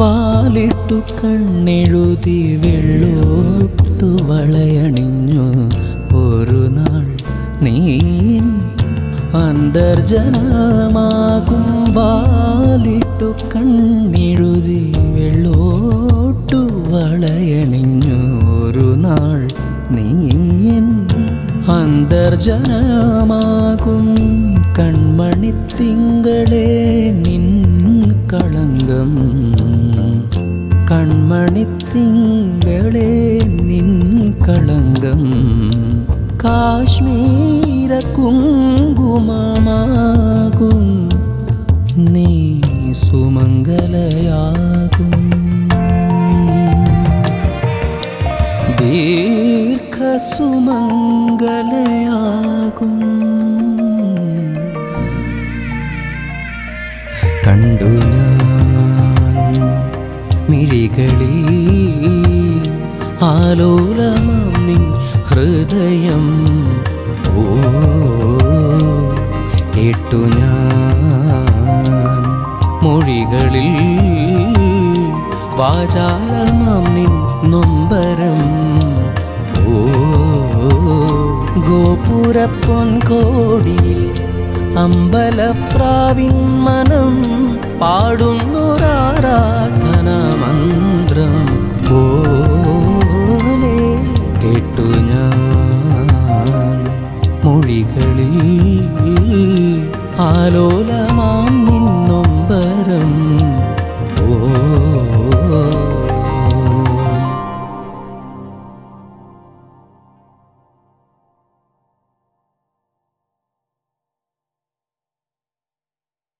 വാലിട്ടു കണ്ണെഴുതി വെള്ളോട്ടു വളയണിഞ്ഞു. ഒരു നാൾ നീ അന്തർജനമാകും. വാലിട്ടു കണ്ണെഴുതി വെള്ളോട്ടു വളയണിഞ്ഞു. ഒരു നാൾ നീ അന്തർജനമാകും. കൺമണിത്തിങ്കളെ നിൻ കളങ്കം കൺമണിത്തിങ്കളെ നിൻ കളങ്കം. കാശ്മീര കുങ്കുമമാകും. നീ സുമംഗലയാകും. ദീർഘ സുമംഗലയാകും കണ്ടു ഞാൻ മിഴികളിൽ ആലോലമാം നിൻ ഹൃദയം. ഓ കേട്ടു ഞാൻ മൊഴികളിൽ വാചാലമാം നിൻ നൊമ്പരം. ഓ ഗോപുരപ്പൊൻകോടിയിൽ അമ്പലപ്രാവിൻ മനം പാടുന്നൊരാരാധന മന്ത്രം സ്വരം പോലെ കേട്ടു ഞാൻ. മൊഴികളിൽ ആലോലമാ